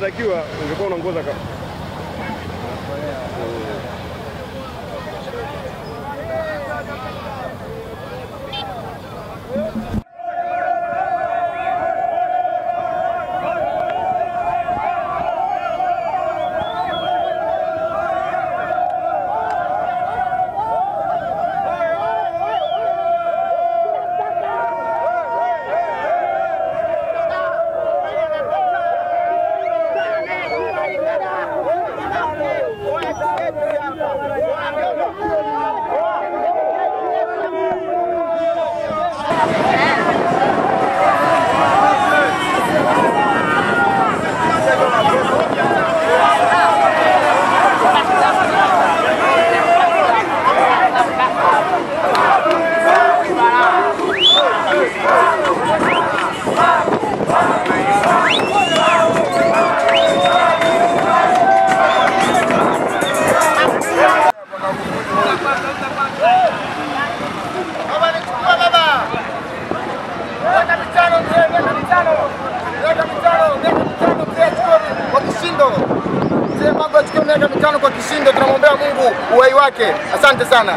unatakiwa ungekuwa unaongoza kama wake. Asante sana.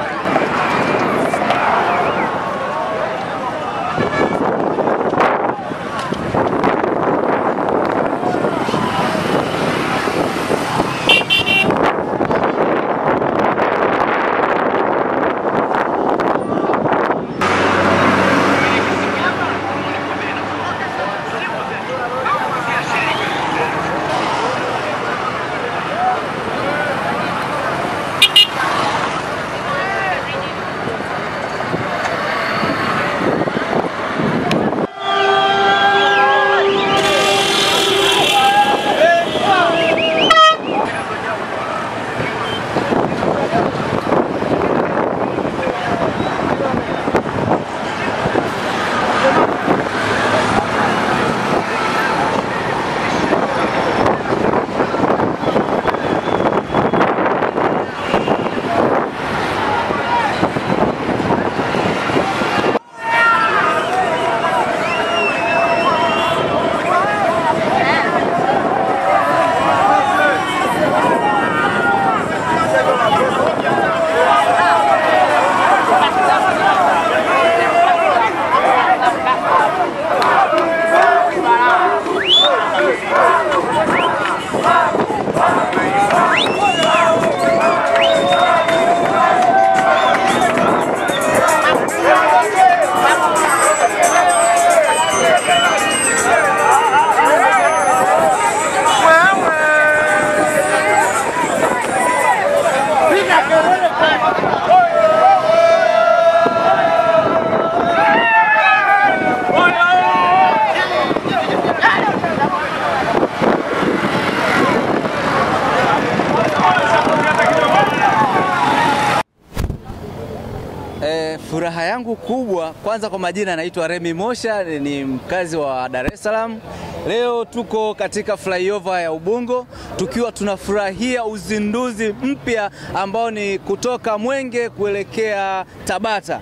Yangu kubwa kwanza, kwa majina naitwa Remi Mosha, ni mkazi wa Dar es Salaam. Leo tuko katika flyover ya Ubungo tukiwa tunafurahia uzinduzi mpya ambao ni kutoka Mwenge kuelekea Tabata.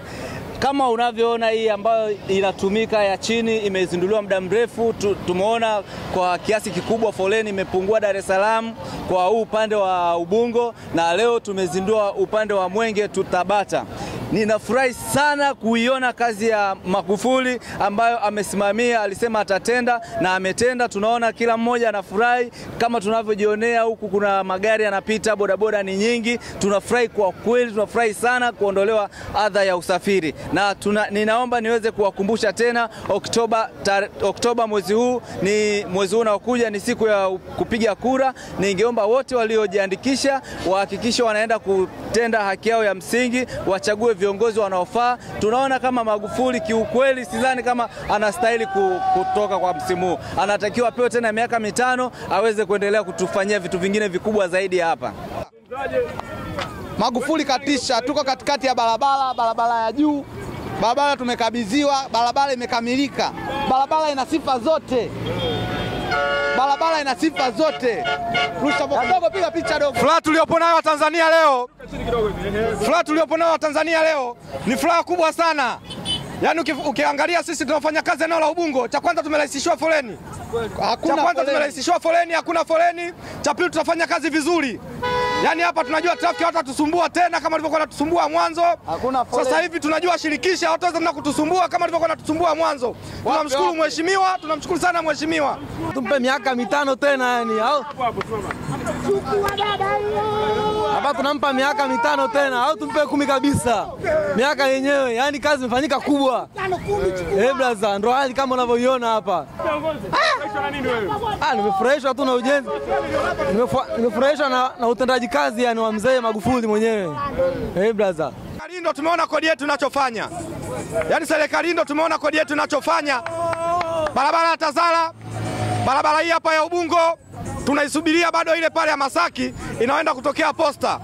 Kama unavyoona hii ambayo inatumika ya chini imezinduliwa muda mrefu. Tu- Tumeona kwa kiasi kikubwa foleni imepungua Dar es Salaam kwa huu upande wa Ubungo, na leo tumezindua upande wa Mwenge tu Tabata. Ninafurahi sana kuiona kazi ya Magufuli ambayo amesimamia, alisema atatenda na ametenda. Tunaona kila mmoja anafurahi kama tunavyojionea huku, kuna magari yanapita, bodaboda ni nyingi. Tunafurahi kwa kweli, tunafurahi sana kuondolewa adha ya usafiri, na tuna, ninaomba niweze kuwakumbusha tena Oktoba, tar, Oktoba mwezi huu ni mwezi huu unaokuja ni siku ya kupiga kura. Ningeomba wote waliojiandikisha wahakikishe wanaenda kutenda haki yao ya msingi, wachague viongozi wanaofaa. Tunaona kama Magufuli kiukweli, sidhani kama anastahili kutoka kwa msimu huu, anatakiwa apewe tena miaka mitano aweze kuendelea kutufanyia vitu vingine vikubwa zaidi hapa. Magufuli katisha, tuko katikati ya barabara, barabara ya juu, barabara tumekabidhiwa, barabara imekamilika, barabara ina sifa zote, barabara ina sifa zote. Rusha kidogo, piga picha dogo. Furaha tuliopo nayo Watanzania leo, furaha tuliopo nayo Watanzania leo ni furaha kubwa sana. Yaani uki, ukiangalia sisi tunafanya kazi eneo la Ubungo, cha kwanza tumerahisishiwa foleni. Cha kwanza tumerahisishiwa foleni, hakuna foleni. Cha pili tunafanya kazi vizuri. Yaani hapa tunajua trafiki hawatatusumbua tena kama walivyokuwa natusumbua mwanzo. Sasa hivi tunajua shirikisha hawataweza tena kutusumbua kama walivyokuwa natusumbua mwanzo. Tunamshukuru mheshimiwa, tunamshukuru sana mheshimiwa. tumpe miaka mitano tena yani, au hapa tunampa miaka mitano tena au tumpe kumi kabisa, miaka yenyewe yani, kazi imefanyika kubwa. Eh blaza, ndo hali kama unavyoiona hapa. Ah, nimefurahishwa tu na ujenzi, Nimefu- nimefurahishwa na, na utendaji kazi yani wa mzee Magufuli mwenyewe. Eh blaza. Ndo tumeona kodi yetu tunachofanya, yaani serikali ndo tumeona kodi yetu inachofanya. Barabara ya Tazara, barabara hii hapa ya Ubungo tunaisubiria bado, ile pale ya Masaki inaenda kutokea Posta.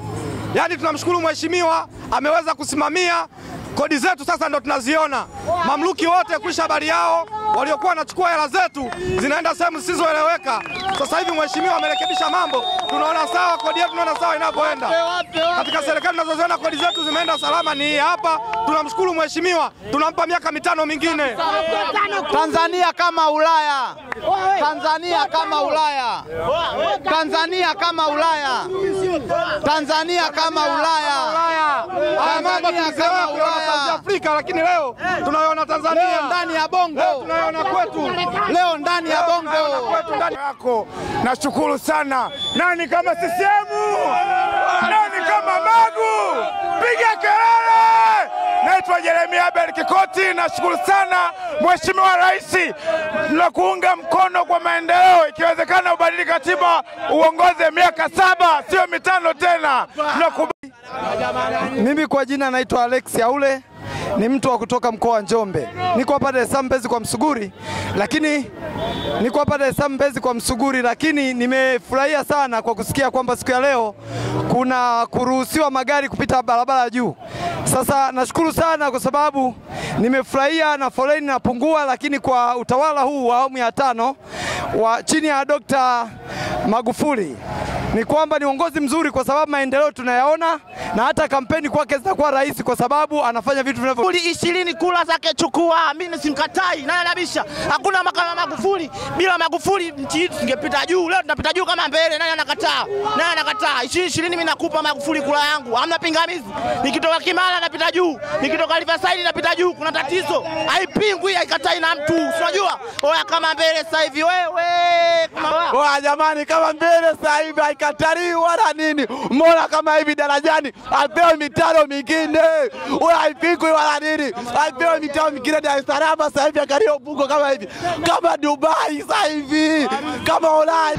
Yaani tunamshukuru mheshimiwa ameweza kusimamia kodi zetu, sasa ndo tunaziona. Mamluki wote kwisha habari yao, waliokuwa wanachukua hela zetu zinaenda sehemu zisizoeleweka. Sasa hivi mheshimiwa amerekebisha mambo, tunaona sawa, kodi yetu tunaona sawa inavyoenda katika serikali tunazoziona kodi zetu zimeenda salama ni hii hapa. Tunamshukuru mheshimiwa, tunampa miaka mitano mingine. Tanzania kama Ulaya, Tanzania kama Ulaya, Tanzania kama Ulaya, Tanzania kama Ulaya, Tanzania kama kuyaona South Africa, Afrika, lakini leo tunaona Tanzania ndani ya bongo, tunaiona kwetu leo ndani ya bongo. kwetu ndani yako. Nashukuru sana. Nani kama CCM? Nani kama Magu? Piga kelele! Naitwa Jeremia Abel Kikoti. Nashukuru sana Mheshimiwa Rais na kuunga mkono kwa maendeleo, ikiwezekana ubadili katiba uongoze miaka saba, sio mitano tena. Mimi kwa jina naitwa Alex Aule, ni mtu wa kutoka mkoa wa Njombe. Niko hapa Dar es Salaam Mbezi kwa Msuguri, lakini niko hapa Dar es Salaam Mbezi kwa Msuguri, lakini nimefurahia sana kwa kusikia kwamba siku ya leo kuna kuruhusiwa magari kupita barabara juu. Sasa nashukuru sana kwa sababu nimefurahia na foleni napungua lakini kwa utawala huu wa awamu ya tano wa chini ya Dr. Magufuli ni kwamba ni uongozi mzuri kwa sababu maendeleo tunayaona na hata kampeni kwake zitakuwa rahisi kwa sababu anafanya vitu vinavyo Magufuli ishirini kula zake chukua, mimi simkatai, naye anabisha. Hakuna makama Magufuli, bila Magufuli nchi hii tungepita juu. Leo tunapita juu kama mbele, nani anakataa? Nani anakataa? ishirini ishirini, mimi nakupa Magufuli kula yangu, hamna pingamizi. Nikitoka Kimara napita juu, nikitoka Riverside napita juu. Kuna tatizo, haipingwi, haikatai na mtu, unajua? Oya kama mbele sasa hivi wewe kama Oya jamani, kama mbele sasa hivi haikatalii wala nini. Mbona kama hivi darajani apewe mitaro mingine, oya haipigwi wala nini, apewe mitano mingine. Dar es Salaam sasa hivi kama hivi, kama Dubai sasa hivi, kama Ulaya.